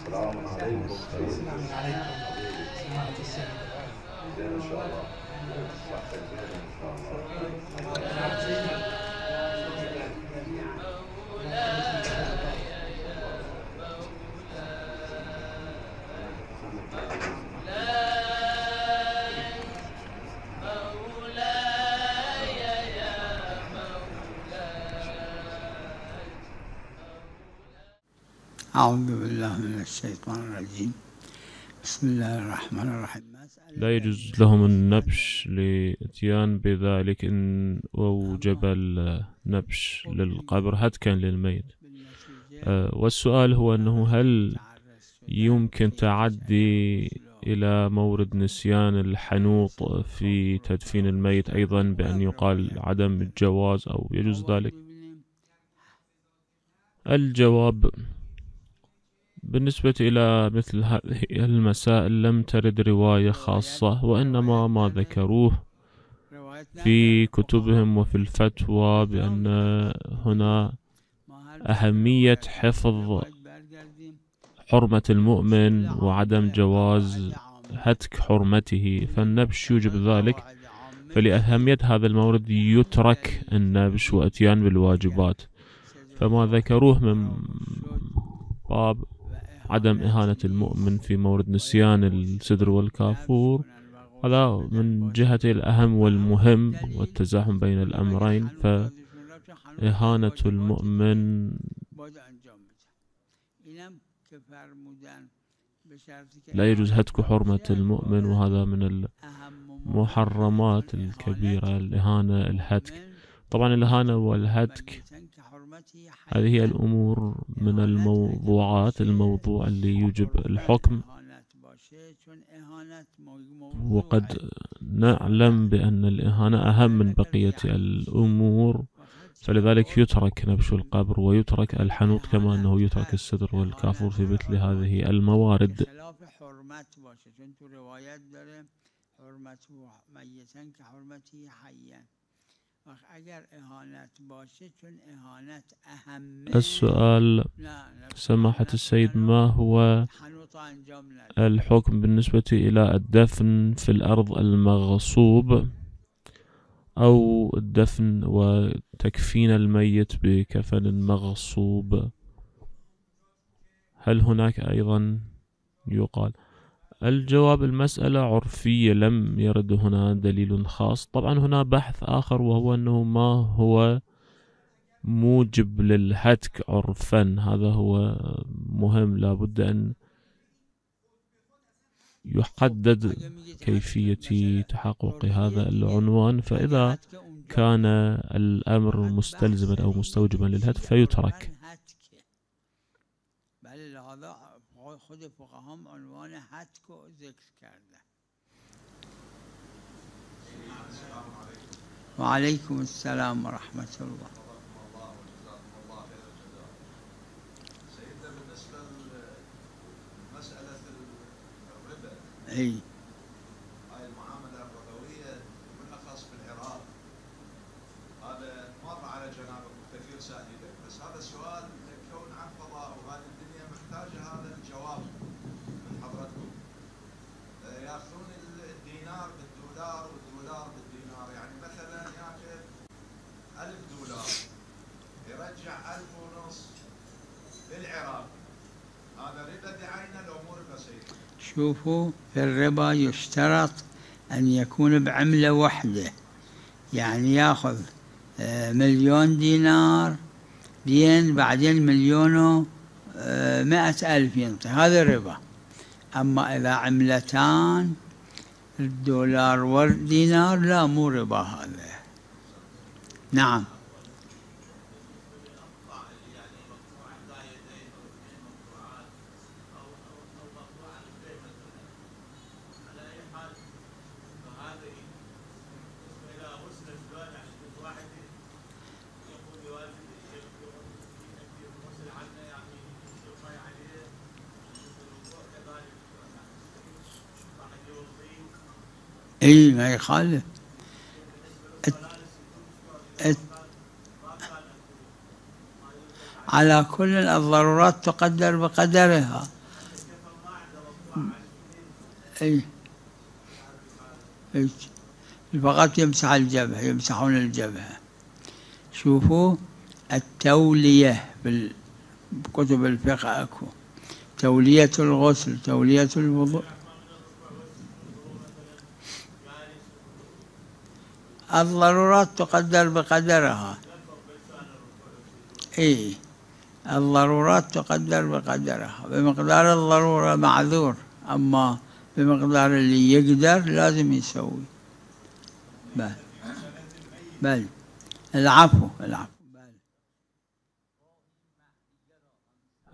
السلام عليكم. السلام عليكم. سماحة السيد ان شاء الله إن شاء الله. أعوذ بالله من الشيطان الرجيم بسم الله الرحمن الرحيم لا يجوز لهم النبش لإتيان بذلك إن أوجب النبش للقبر هتكا للميت. أه، والسؤال هو أنه هل يمكن تعدي إلى مورد نسيان الحنوط في تدفين الميت أيضا بأن يقال عدم الجواز أو يجوز ذلك؟ الجواب بالنسبة إلى مثل هذه المسائل لم ترد رواية خاصة وإنما ما ذكروه في كتبهم وفي الفتوى بأن هنا أهمية حفظ حرمة المؤمن وعدم جواز هتك حرمته. فالنبش يوجب ذلك فلأهمية هذا المورد يترك النبش وأتيان بالواجبات. فما ذكروه من باب عدم إهانة المؤمن في مورد نسيان السدر والكافور. هذا من جهة الأهم والمهم والتزاحم بين الأمرين فإهانة المؤمن لا يجوز هتك حرمة المؤمن وهذا من المحرمات الكبيرة الإهانة الهتك. طبعا الإهانة والهتك هذه الأمور من الموضوعات الموضوع اللي يوجب الحكم. وقد نعلم بأن الإهانة أهم من بقية الأمور. فلذلك يترك نبش القبر ويترك الحنوط كما أنه يترك الستر والكافور في مثل هذه الموارد. السؤال سماحة السيد ما هو الحكم بالنسبة إلى الدفن في الأرض المغصوب أو الدفن وتكفين الميت بكفن مغصوب؟ هل هناك أيضا؟ يقال. الجواب المسألة عرفية لم يرد هنا دليل خاص. طبعا هنا بحث آخر وهو أنه ما هو موجب للهتك عرفا؟ هذا هو مهم لابد أن يحدد كيفية تحقق هذا العنوان. فإذا كان الأمر مستلزما أو مستوجبا للهتك فيترك. خود فقهام عنوان حتک و ذکر کرده و علیکم السلام و رحمت الله اي شوفوا في الربا يشترط أن يكون بعملة واحدة. يعني ياخذ آه، مليون دينار دين بعدين مليون آه، مئة ألف ينطي هذا الربا. أما إذا عملتان الدولار والدينار لا مو ربا هذا. نعم. اي ما يخالف. على كل الضرورات تقدر بقدرها. اي هيك فقط يمسح الجبهة يمسحون الجبهة. شوفوا التولية بكتب الفقه أكو. تولية الغسل تولية الوضوء. الضرورات تقدر بقدرها. إي الضرورات تقدر بقدرها. بمقدار الضرورة معذور أما بمقدار اللي يقدر لازم يسوي. بل بل العفو العفو.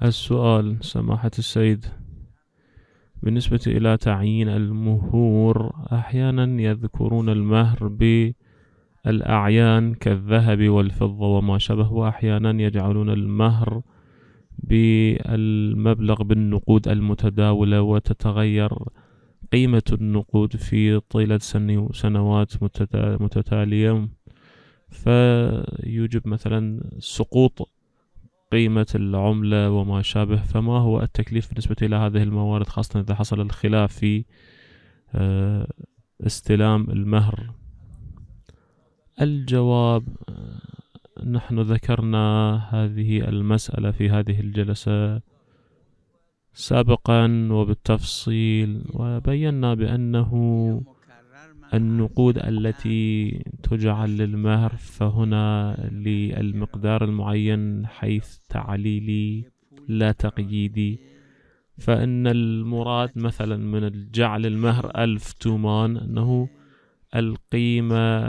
السؤال سماحة السيد. بالنسبة إلى تعيين المهور أحيانا يذكرون المهر بالأعيان كالذهب والفضة وما شابه وأحيانا يجعلون المهر بالمبلغ بالنقود المتداولة وتتغير قيمة النقود في طيلة سن- سنوات متتا- متتالية. فيوجب مثلا سقوط قيمة العملة وما شابه. فما هو التكليف بالنسبة إلى هذه الموارد خاصة إذا حصل الخلاف في آه، استلام المهر؟ الجواب آه، نحن ذكرنا هذه المسألة في هذه الجلسة سابقا وبالتفصيل وبينا بأنه النقود التي تجعل للمهر فهنا للمقدار المعين حيث تعليلي لا تقييدي. فإن المراد مثلا من جعل المهر ألف تومان أنه القيمة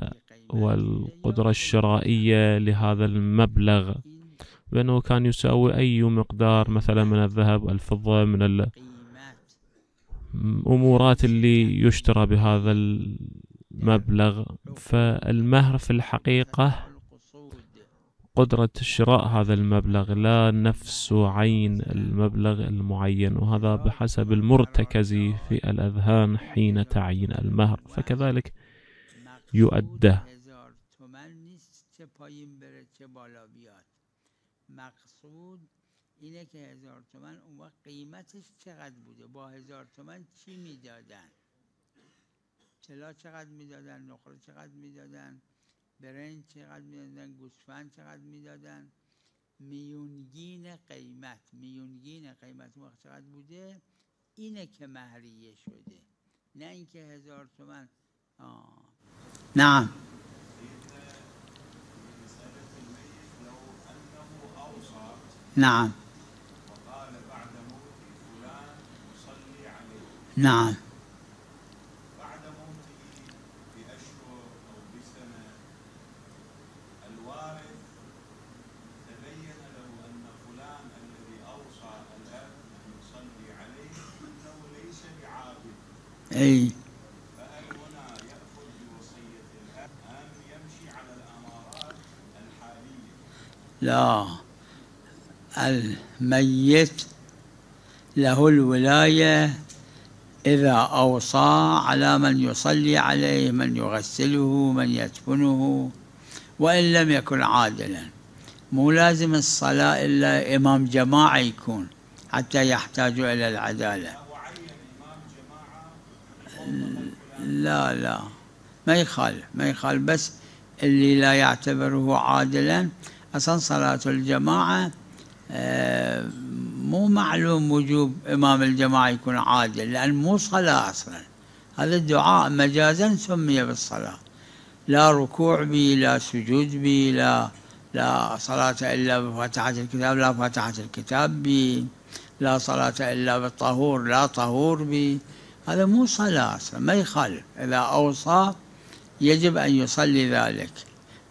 والقدرة الشرائية لهذا المبلغ بأنه كان يساوي أي مقدار مثلا من الذهب الفضة من الأمورات اللي يشترى بهذا المبلغ فالمهر في الحقيقة قدرة شراء هذا المبلغ لا نفس عين المبلغ المعين وهذا بحسب المرتكز في الأذهان حين تعيين المهر فكذلك يؤدى. مقصود اینه که هزار تومن اون وقت قیمتش چقدر بوده؟ با هزار تومن چی می‌دادن؟ طلا چقدر می‌دادن؟ نقره چقدر می‌دادن؟ برنج چقدر می‌دادن؟ گوسفند چقدر می‌دادن؟ میونگین قیمت میونگین قیمت اون وقت چقدر بوده؟ اینه که مهریه شده. نه اینکه هزار تومن. آه. نعم. نعم. نعم بعد موته بأشهر أو بسنة الوارث تبين له أن فلان الذي أوصى الأب أن يصلي عليه أنه ليس بعابد أي. فهل هنا يأخذ بوصية الأب أم يمشي على الأمارات الحالية؟ لا الميت له الولاية إذا أوصى على من يصلي عليه من يغسله من يدفنه وإن لم يكن عادلا. مو لازم الصلاة إلا إمام جماعة يكون حتى يحتاج إلى العدالة. لا لا. ما يخالف ما يخالف. بس اللي لا يعتبره عادلا أصلا صلاة الجماعة آه، مو معلوم وجوب إمام الجماعة يكون عادل لأن مو صلاة أصلا. هذا الدعاء مجازا سمي بالصلاة. لا ركوع به لا سجود به لا لا صلاة إلا بفاتحة الكتاب لا فاتحة الكتاب به لا صلاة إلا بالطهور لا طهور به هذا مو صلاة أصلا ما يخالف. إذا أوصى يجب أن يصلي ذلك.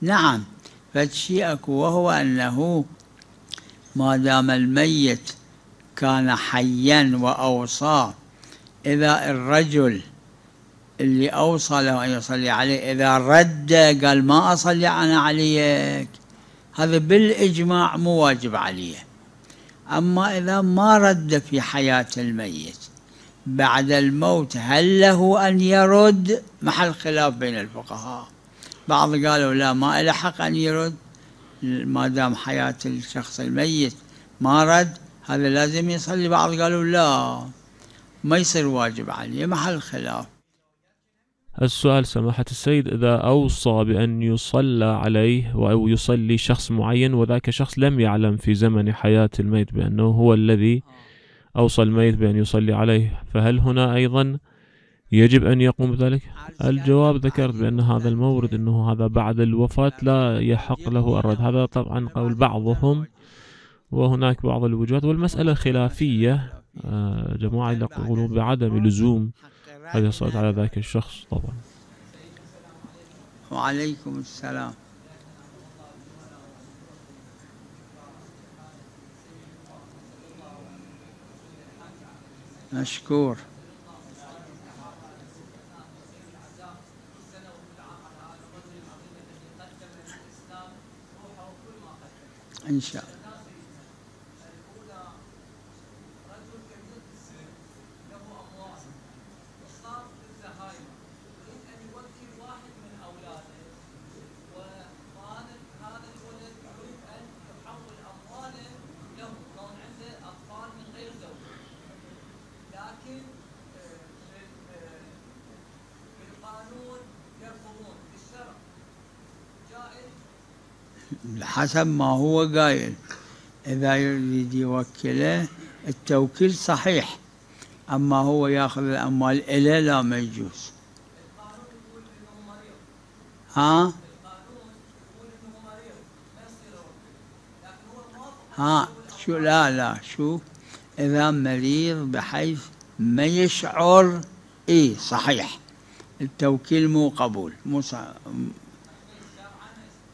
نعم فشيء أكو وهو أنه ما دام الميت كان حيا وأوصى. إذا الرجل اللي أوصى له أن يصلي عليه إذا رد قال ما أصلي أنا عليك. هذا بالإجماع مو واجب عليه. أما إذا ما رد في حياة الميت بعد الموت هل له أن يرد؟ محل خلاف بين الفقهاء. بعض قالوا لا ما له حق أن يرد. ما دام حياة الشخص الميت ما رد هذا لازم يصلي. بعض قالوا لا ما يصير واجب عليه محل خلاف. السؤال سماحة السيد إذا أوصى بأن يصلى عليه أو يصلي شخص معين وذاك شخص لم يعلم في زمن حياة الميت بأنه هو الذي أوصى الميت بأن يصلي عليه فهل هنا أيضا يجب أن يقوم بذلك؟ الجواب ذكرت بأن هذا المورد أنه هذا بعد الوفاة لا يحق له الرد هذا طبعا قول بعضهم وهناك بعض الوجوهات والمسألة خلافية آه، جماعة يقولون بعدم لزوم. هذه الصلاة على ذاك الشخص طبعا. وعليكم السلام. مشكور. إن شاء الله. حسب ما هو قايل. إذا يريد يوكله التوكيل صحيح. أما هو يأخذ الأموال إليه لا ما يجوز. ها؟ ها؟ شو؟ لا لا. شوف إذا مريض بحيث ما يشعر. إيه صحيح. التوكيل مو قبول. مو صح...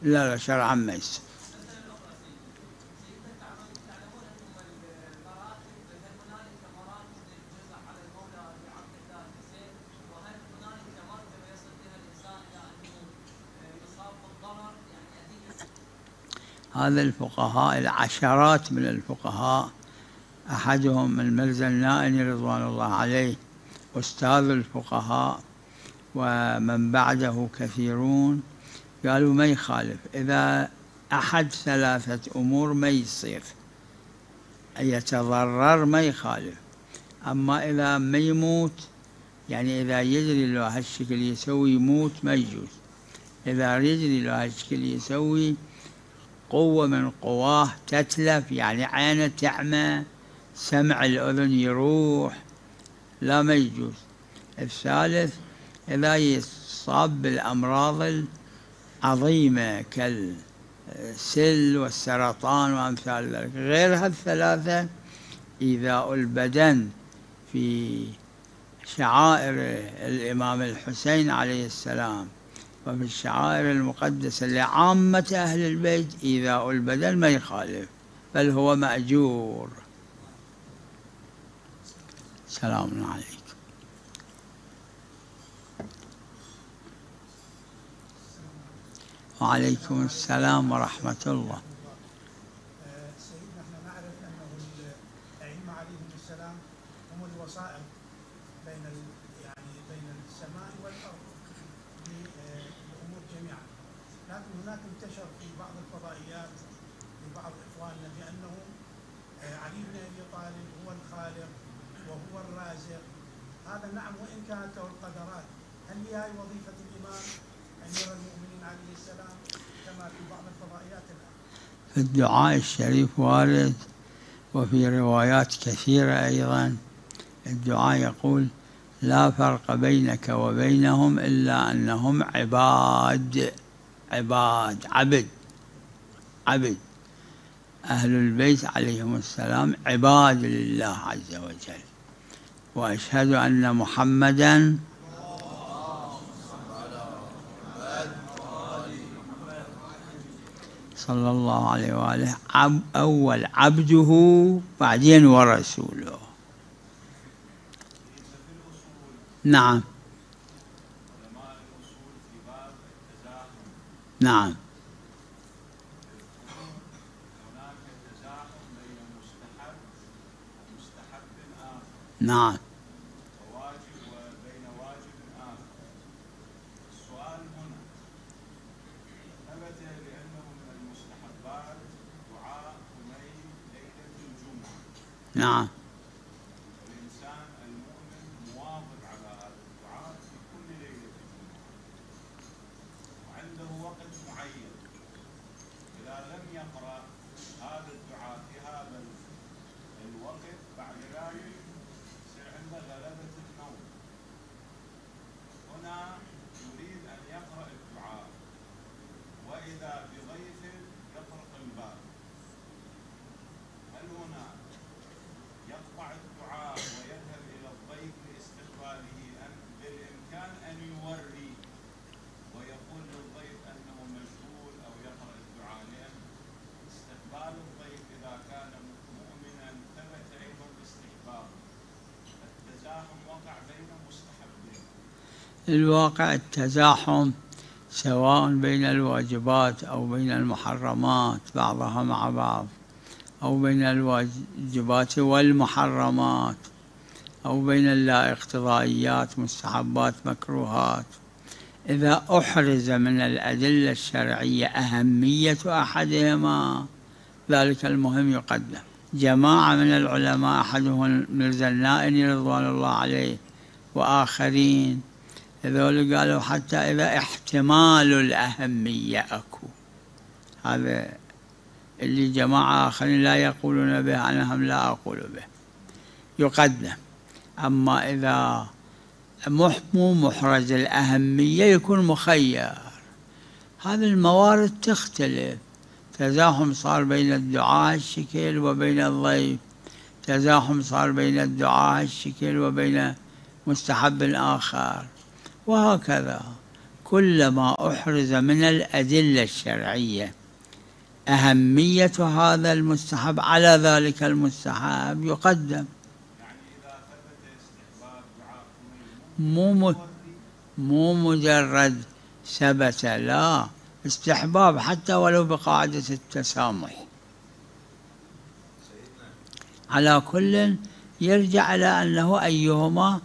لا لا شرعا ما يصير. هذا الفقهاء العشرات من الفقهاء أحدهم المرزا النائني رضوان الله عليه أستاذ الفقهاء ومن بعده كثيرون. قالوا ما يخالف؟ إذا أحد ثلاثة أمور ما يصير. يتضرر ما يخالف. أما إذا ما يموت يعني إذا يجري له هالشكل يسوي يموت ما يجوز. إذا يجري له هالشكل يسوي قوة من قواه تتلف يعني عينه تعمى سمع الأذن يروح. لا ما يجوز. الثالث إذا يصاب بالأمراض العظيمة كالسل والسرطان وأمثال ذلك. غير هالثلاثة إيذاء البدن في شعائر الإمام الحسين عليه السلام وفي الشعائر المقدسة لعامة أهل البيت إيذاء البدن ما يخالف بل هو مأجور. سلام عليكم. وعليكم السلام ورحمة الله سيدنا إحنا نعرف انه الائمه عليهم السلام هم الوسائط بين ال... يعني بين السماء والارض للامور جميعا لكن هناك انتشر في بعض الفضائيات لبعض اخواننا بانه آه، علي بن ابي طالب هو الخالق وهو الرازق هذا نعم وان كانت له القدرات هل هي هاي وظيفة الإمام أمير المؤمنين عليه السلام كما في بعض الفضائيات الآن؟ في الدعاء الشريف وارد وفي روايات كثيرة أيضا الدعاء يقول لا فرق بينك وبينهم إلا أنهم عباد عباد عبد عبد. أهل البيت عليهم السلام عباد لله عز وجل وأشهد أن محمدا صلى الله عليه وآله عب أول عبده بعدين ورسوله. نعم. نعم. نعم. 啊。الواقع التزاحم سواء بين الواجبات أو بين المحرمات بعضها مع بعض أو بين الواجبات والمحرمات أو بين اللا اقتضائيات مستحبات مكروهات. إذا أحرز من الأدلة الشرعية أهمية أحدهما ذلك المهم يقدم. جماعة من العلماء أحدهم النائني رضوان الله عليه وآخرين هذول قالوا حتى إذا احتمال الأهمية أكو. هذا اللي جماعة آخرين لا يقولون به أنا هم لا أقول به. يقدم. أما إذا مح- مو محرز الأهمية يكون مخير. هذه الموارد تختلف. تزاحم صار بين الدعاء الشكل وبين الضيف. تزاحم صار بين الدعاء الشكل وبين مستحب آخر وهكذا. كلما أحرز من الأدلة الشرعية أهمية هذا المستحب على ذلك المستحب يقدم. مو مو مجرد ثبت لا استحباب حتى ولو بقاعدة التسامح. على كل يرجع إلى أنه أيهما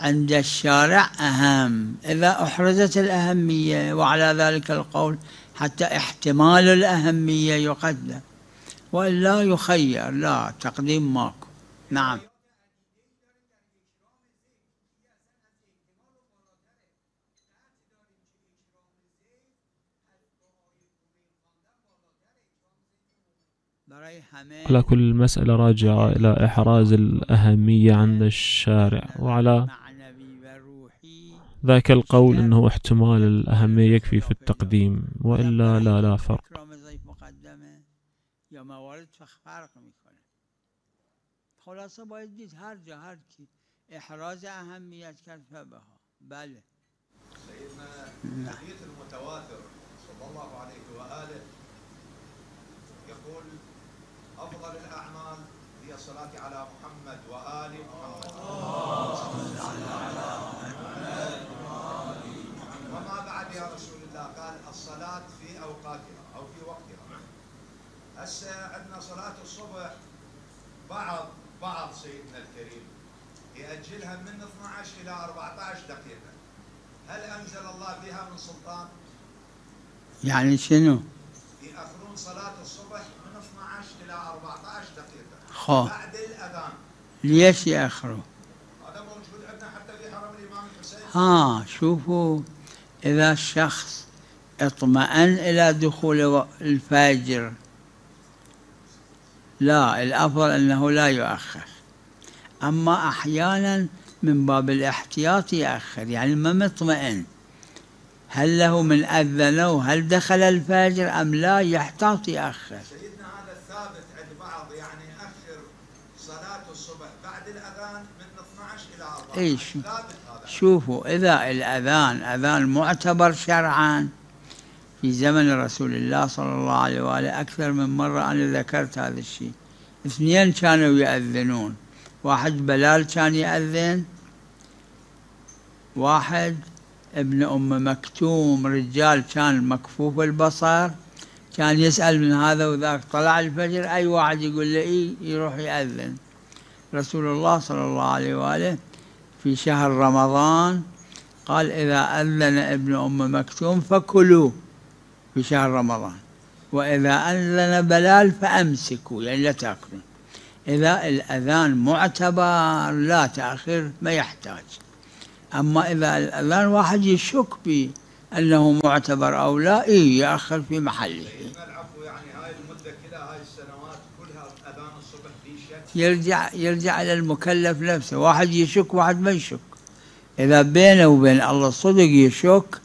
عند الشارع أهم. إذا أحرزت الأهمية وعلى ذلك القول حتى احتمال الأهمية يقدم. وإلا يخير. لا تقديم ماكو. نعم. على كل المسألة راجعة إلى إحراز الأهمية عند الشارع. وعلى ذاك القول أنه احتمال الأهمية يكفي في التقديم وإلا لا لا فرق. اکرام ضیف مقدمة. یا موارد فرق میکنه خلاصة باید دید هر جا هر کی. احراز اهمیت کرد فبها. بله. سيدنا الحديث المتواتر صلى الله عليه وآله يقول أفضل الأعمال هي الصلاة على محمد وآل محمد وما بعد يا رسول الله قال الصلاة في أوقاتها أو في وقتها. هسه عندنا صلاة الصبح بعض بعض سيدنا الكريم يأجلها من 12 إلى 14 دقيقة. هل أنزل الله بها من سلطان؟ يعني شنو؟ يأخرون صلاة الصبح من 12 إلى 14 دقيقة. خو بعد الأذان. ليش يأخروا؟ هذا موجود عندنا حتى في حرم الإمام الحسين. ها شوفوا. إذا الشخص اطمأن إلى دخول الفجر لا الأفضل أنه لا يؤخر. أما أحيانا من باب الاحتياط يأخر يعني ما مطمئن. هل له من أذنوا هل دخل الفجر أم لا؟ يحتاط يأخر سيدنا هذا الثابت عند بعض يعني يأخر صلاة الصبح بعد الأذان من 12 إلى 14 إيش؟ ثابت شوفوا إذا الأذان أذان معتبر شرعا. في زمن رسول الله صلى الله عليه وآله أكثر من مرة أنا ذكرت هذا الشيء. اثنين كانوا يأذنون. واحد بلال كان يأذن. واحد ابن أم مكتوم رجال كان مكفوف البصر. كان يسأل من هذا وذاك. طلع الفجر أي واحد يقول له إيه؟ يروح يأذن. رسول الله صلى الله عليه وآله في شهر رمضان قال إذا أذن ابن أم مكتوم فكلوا في شهر رمضان. وإذا أذن بلال فأمسكوا يعني لا تأكلوا إذا الأذان معتبر لا تأخير ما يحتاج. أما إذا الأذان واحد يشك به أنه معتبر أو لا إيه يأخر في محله. يرجع يرجع إلى المكلف نفسه. واحد يشك واحد ما يشك. إذا بينه وبين الله صدق يشك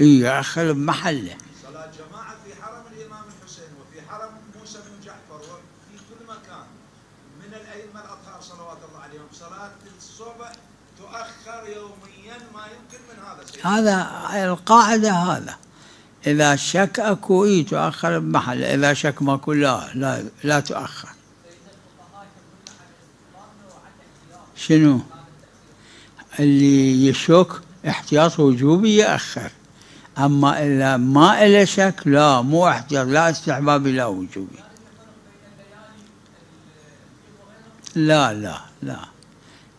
يأخر بمحله. صلاة جماعة في حرم الإمام الحسين وفي حرم موسى بن جعفر وفي كل مكان. من الأئمة الأطهار صلوات الله عليهم. صلاة الصبح تؤخر يوميا ما يمكن من هذا هذا القاعدة هذا. إذا شك أكو إيه تؤخر بمحله. إذا شك ماكو لا لا, لا تؤخر. شنو؟ اللي يشك احتياط وجوبي يأخر. أما إذا ما إلى شك لا مو احتياط لا استحبابي لا وجوبي. لا لا لا.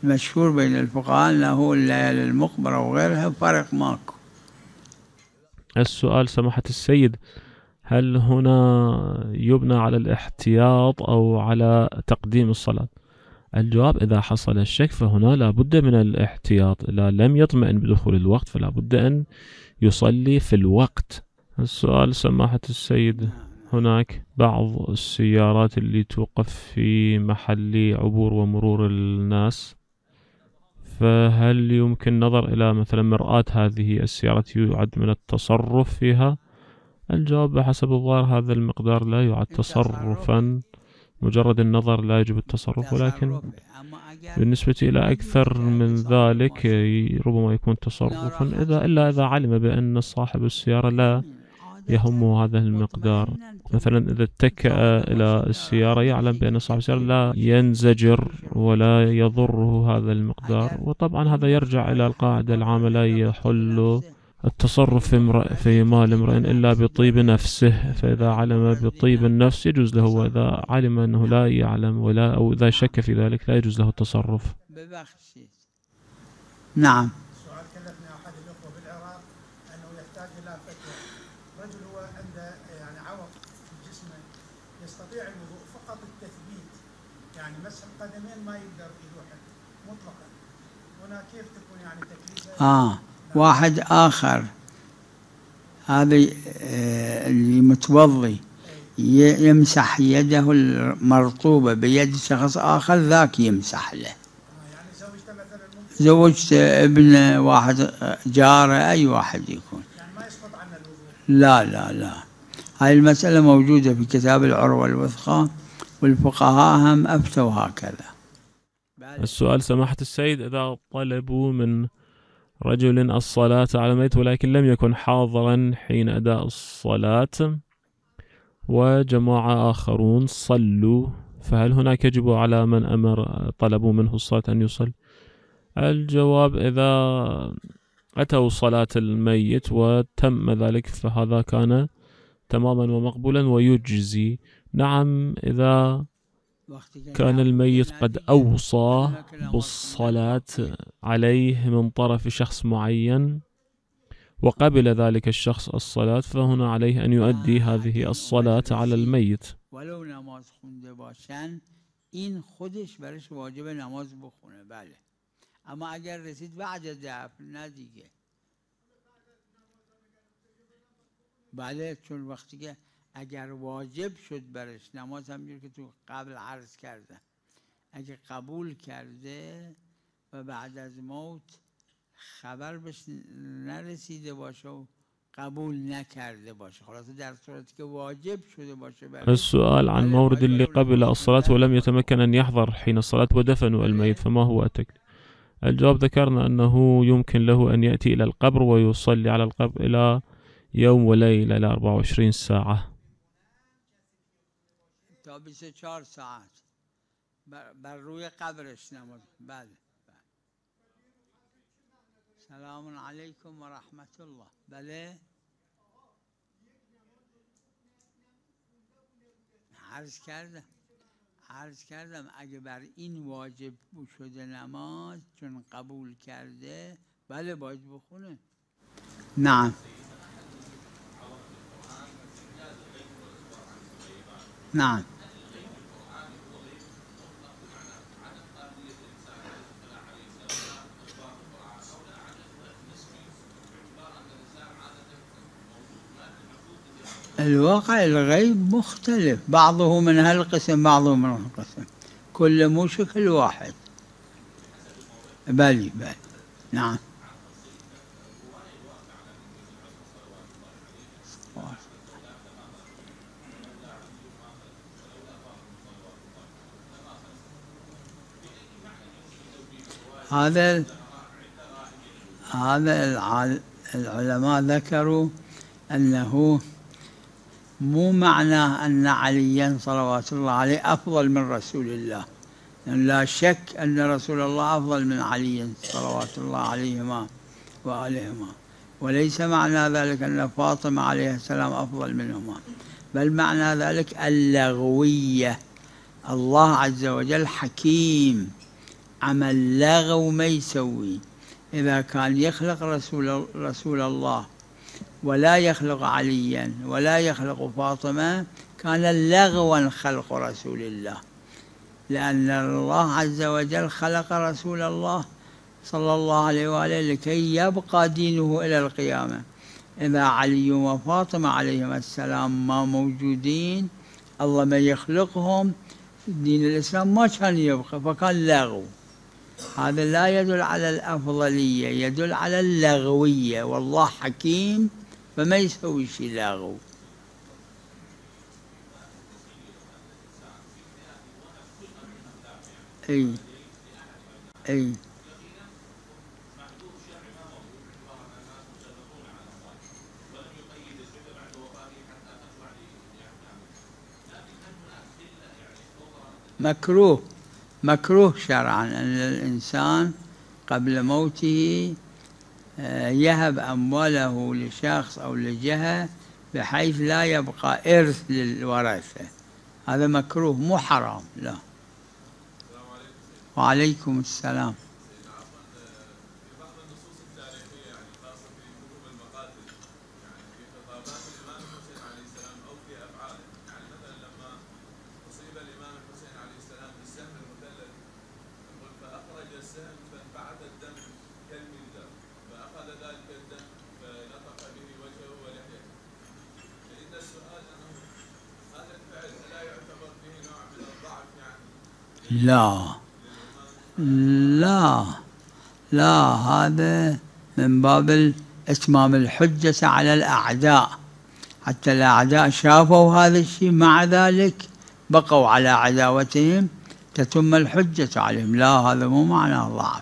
المشهور بين الفقهاء أنه الليالي المقبرة وغيرها فرق ماكو. السؤال سماحة السيد هل هنا يبنى على الاحتياط أو على تقديم الصلاة؟ الجواب إذا حصل الشك فهنا لا بد من الاحتياط إذا لم يطمئن بدخول الوقت فلا بد أن يصلي في الوقت. السؤال سماحة السيد هناك بعض السيارات اللي توقف في محل عبور ومرور الناس فهل يمكن نظر إلى مثلا مرآة هذه السيارات يعد من التصرف فيها؟ الجواب بحسب الظاهر هذا المقدار لا يعد تصرفا. مجرد النظر لا يجب التصرف ولكن بالنسبة إلى أكثر من ذلك ربما يكون تصرفا. إذا إلا إذا علم بأن صاحب السيارة لا يهمه هذا المقدار. مثلا إذا اتكأ إلى السيارة يعلم بأن صاحب السيارة لا ينزجر ولا يضره هذا المقدار. وطبعا هذا يرجع إلى القاعدة العامة لا يحل التصرف في, امرأ في مال امرئ إلا بطيب نفسه فإذا علم بطيب النفس يجوز له وإذا علم أنه لا يعلم ولا أو إذا شك في ذلك لا يجوز له التصرف. نعم. سؤال كلفني أحد الأخوة بالعراق أنه يحتاج إلى فتوى. رجل هو عنده يعني عوق في جسمه يستطيع الوضوء فقط التثبيت. يعني مسح القدمين ما يقدر يروح مطلقا. هنا كيف تكون يعني تكليفه؟ آه. واحد آخر. هذا آه، اللي متوضي. يمسح يده المرطوبة بيد شخص آخر ذاك يمسح له. زوجت ابن واحد آه، جاره أي واحد يكون. يعني ما يسقط لا لا لا. هاي المسألة موجودة في كتاب العروة الوثقى والفقهاء هم أفتوا هكذا. السؤال سماحة السيد إذا طلبوا من رجل الصلاة على الميت ولكن لم يكن حاضرا حين أداء الصلاة. وجماعة آخرون صلوا. فهل هناك يجب على من أمر طلبوا منه الصلاة أن يصلي؟ الجواب إذا أتوا صلاة الميت وتم ذلك فهذا كان تماما ومقبولا ويجزي. نعم إذا كان الميت قد أوصى بالصلاة عليه من طرف شخص معين وقبل ذلك الشخص الصلاة فهنا عليه أن يؤدي هذه الصلاة على الميت. بعد چون وقتی که اگر واجب شد برش نماز همجور که تو قبل عرض کردم اگه قبول کرده و بعد از موت خبر بهش نرسیده باشه و قبول نکرده باشه. خلاصه در صورتی که واجب شده باشه السؤال عن مورد اللي قبل الصلاة ولم يتمكن أن يحضر حين الصلاة ودفنوا الميت فما هو التكليف؟ الجواب ذكرنا أنه يمكن له أن يأتي إلى القبر ويصلي على القبر إلى يوم وليلة إلى 24 ساعة. تا 24 ساعت. بر, بر روی قبرش نماز. بله بله. سلام علیکم و رحمت الله بله؟ عرض کردم. عرض کردم اگه بر این واجب شده نماز چون قبول کرده بله باید بخونه. نعم نعم الواقع الغيب مختلف. بعضه من هالقسم بعضه من هالقسم كل مو شكل واحد بلي بلي. نعم. هذا هذا الع- العلماء ذكروا أنه مو معناه أن عليا صلوات الله عليه أفضل من رسول الله. يعني لا شك أن رسول الله أفضل من علي صلوات الله عليهما وآلهما. وليس معنى ذلك أن فاطمة عليه السلام أفضل منهما. بل معنى ذلك اللغوية. الله عز وجل حكيم. عمل لغو ما يسوي. إذا كان يخلق رسول, رسول الله ولا يخلق عليا ولا يخلق فاطمة كان لغوا خلق رسول الله. لأن الله عز وجل خلق رسول الله صلى الله عليه وآله لكي يبقى دينه إلى القيامة. إذا علي وفاطمة عليهما السلام ما موجودين الله ما يخلقهم دين الإسلام ما كان يبقى فكان لغو. هذا لا يدل على الأفضلية يدل على اللغوية. والله حكيم فما يسوي شيء لغو أي أي. مكروه مكروه شرعا. أن الإنسان قبل موته يهب أمواله لشخص أو لجهة بحيث لا يبقى إرث للورثة. هذا مكروه مو حرام لا. وعليكم السلام في بعض النصوص التاريخية يعني خاصة في كتب المقاتل يعني في خطابات الإمام الحسين عليه السلام أو في أفعاله يعني مثلا لما أصيب الإمام الحسين عليه السلام بالسهم المثلث يقول فأخرج السهم فانبعث الدم كالمنجر فأخذ ذلك الدم فنطق به وجهه ولحيته فإن السؤال أنه هذا الفعل ألا يعتبر فيه نوع من الضعف يعني لا. لا. لا هذا من باب إتمام الحجة على الأعداء. حتى الأعداء شافوا هذا الشيء مع ذلك بقوا على عداوتهم تتم الحجة عليهم. لا هذا مو معناه ضعف.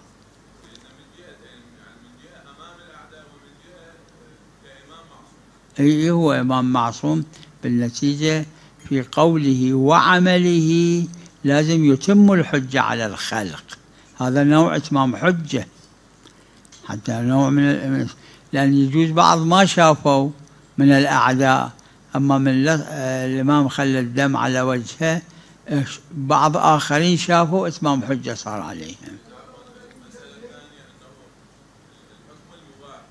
أي هو إمام معصوم بالنتيجة في قوله وعمله لازم يتم الحجة على الخلق. هذا نوع إتمام حجة. حتى نوع من لأن يجوز بعض ما شافوا من الأعداء. أما من آه، الإمام خلى الدم على وجهه بعض آخرين شافوا إتمام حجة صار عليهم المسألة الثانية أنه الحكم المباح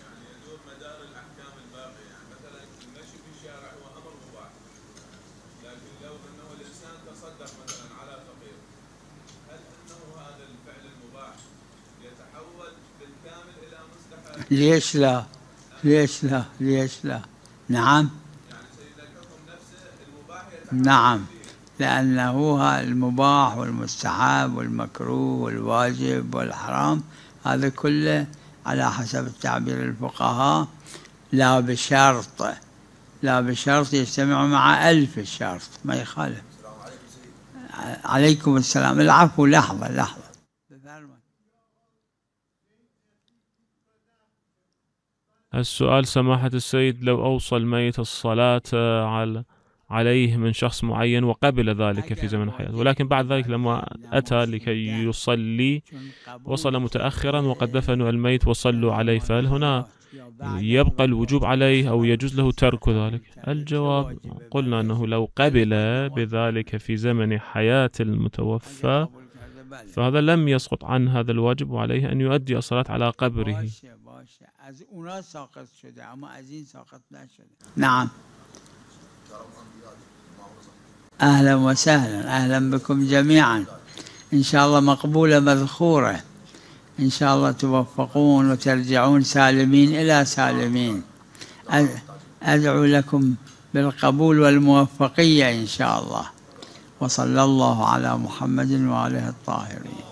يعني يدور مدار الأحكام الباقية يعني مثلا المشي في الشارع هو أمر مباح لكن لو أنه الإنسان تصدق مثلا على فقير هل أنه هذا الفعل المباح يتحول بالكامل إلى مستحب ليش لا؟ ليش لا؟ ليش لا؟ نعم. نعم. لأنه المباح والمستحب والمكروه والواجب والحرام هذا كله على حسب التعبير الفقهاء. لا بشرط لا بشرط يجتمع مع ألف الشرط ما يخالف. عليكم السلام. العفو لحظة لحظة. السؤال سماحة السيد لو أوصى الميت الصلاة على عليه من شخص معين وقبل ذلك في زمن حياته. ولكن بعد ذلك لما أتى لكي يصلي وصل متأخرا وقد دفنوا الميت وصلوا عليه. فهل هنا يبقى الوجوب عليه أو يجوز له ترك ذلك؟ الجواب قلنا أنه لو قبل بذلك في زمن حياة المتوفى فهذا لم يسقط عن هذا الواجب وعليه أن يؤدي الصلاة على قبره. باشه. از اونا ساقط شده اما از این ساقط نشده. نعم. أهلا وسهلا أهلا بكم جميعا. إن شاء الله مقبولة مذخورة. إن شاء الله توفقون وترجعون سالمين إلى سالمين. أد- أدعو لكم بالقبول والموفقية إن شاء الله. وصلى الله على محمد واله الطاهرين.